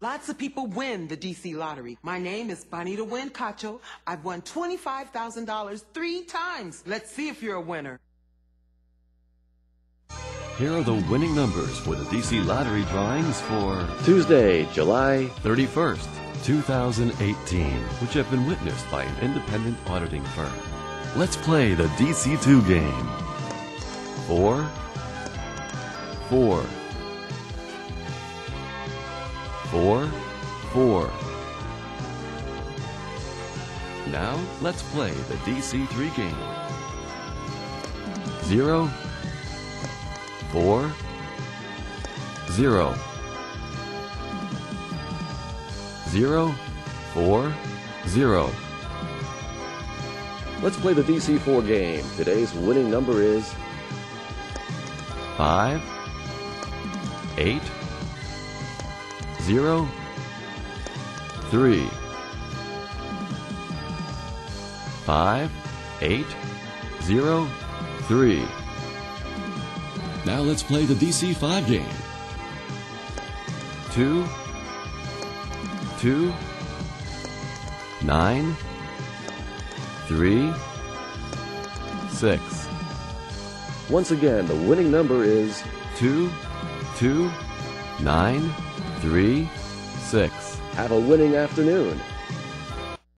Lots of people win the DC lottery. My name is Bonita Win Cacho. I've won $25,000 three times. Let's see if you're a winner. Here are the winning numbers for the DC lottery drawings for Tuesday, July 31st, 2018, which have been witnessed by an independent auditing firm. Let's play the DC2 game. Four, four, four, four. Now let's play the DC3 game. Zero, four, zero, zero, four, zero. Let's play the DC4 game. Today's winning number is five, eight, zero, three, five, eight, zero, three. Now let's play the DC5 game. Two, two, nine, three, six. Once again, the winning number is two, two, nine, three, six. Have a winning afternoon.